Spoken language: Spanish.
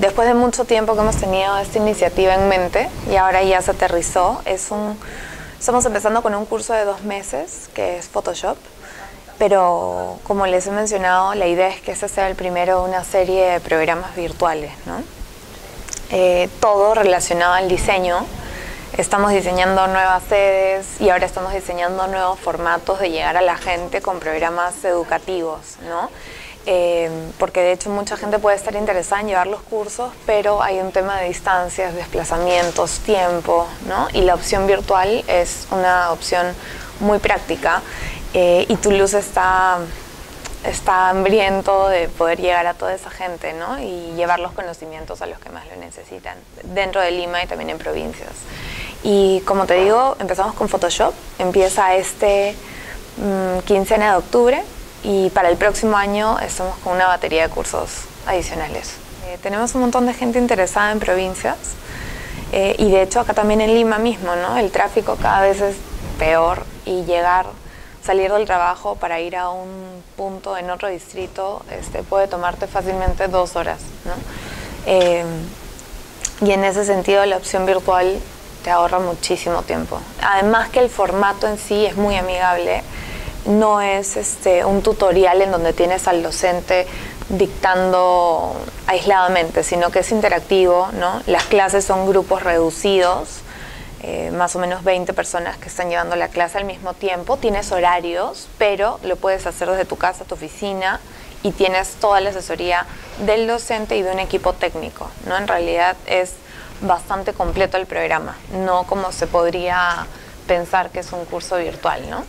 después de mucho tiempo que hemos tenido esta iniciativa en mente y ahora ya se aterrizó, es un, estamos empezando con un curso de dos meses que es Photoshop, pero como les he mencionado, la idea es que este sea el primero de una serie de programas virtuales, ¿no? Eh, todo relacionado al diseño. Estamos diseñando nuevas sedes y ahora estamos diseñando nuevos formatos de llegar a la gente con programas educativos, ¿no? Eh, porque de hecho mucha gente puede estar interesada en llevar los cursos, pero hay un tema de distancias, desplazamientos, tiempo, ¿no? Y la opción virtual es una opción muy práctica eh, y Toulouse está, está hambriento de poder llegar a toda esa gente, ¿no? Y llevar los conocimientos a los que más lo necesitan, dentro de Lima y también en provincias. Y como te digo, empezamos con Photoshop, empieza este mmm, quincena de octubre, y para el próximo año estamos con una batería de cursos adicionales. Eh, tenemos un montón de gente interesada en provincias eh, y de hecho acá también en Lima mismo, ¿no? El tráfico cada vez es peor y llegar, salir del trabajo para ir a un punto en otro distrito este, puede tomarte fácilmente dos horas, ¿no? Eh, y en ese sentido la opción virtual te ahorra muchísimo tiempo. Además que el formato en sí es muy amigable no es este, un tutorial en donde tienes al docente dictando aisladamente, sino que es interactivo, ¿no? Las clases son grupos reducidos, eh, más o menos 20 personas que están llevando la clase al mismo tiempo, tienes horarios, pero lo puedes hacer desde tu casa, tu oficina, y tienes toda la asesoría del docente y de un equipo técnico, ¿no? En realidad es bastante completo el programa, no como se podría pensar que es un curso virtual, ¿no?